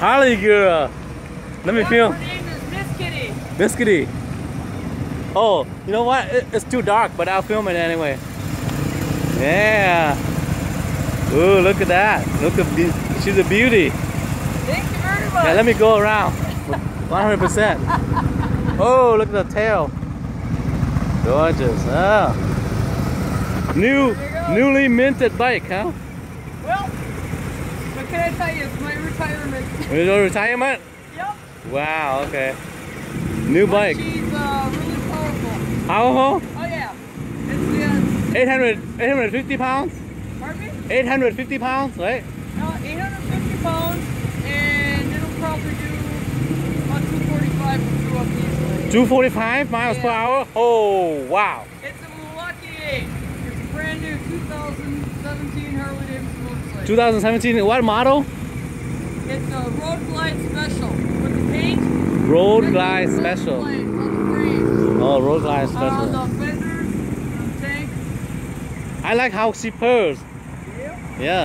Harley girl. Let me film. Her name is Miss Kitty. Miss Kitty. Oh, you know what? It- It's too dark, but I'll film it anyway. Yeah. Ooh, look at that. Look at be- she's a beauty. Thank you very much. Yeah, let me go around. 100%. Oh, look at the tail. Gorgeous. Oh. New, There you go. newly minted bike, huh? Well, what can I tell you? It's my retirement. Your retirement? yep. Wow, okay. New But bike. She's uh, really powerful. Powerful? Oh yeah. It's 800, 850 pounds? uh, pardon me? 850 pounds, right? No, 850 pounds, and it'll probably do about 245 up easily. 245 miles per hour? Oh, wow. It's a Milwaukee 8. It's a brand new 2017 Harley Davidson motorcycle. 2017, what model? It's a Road Glide Special with the paint. Road Glide Special. plate on the frame. Oh, Road Glide Uh, Special. the fenders, the tank. I like how she purrs. Yep. Yeah.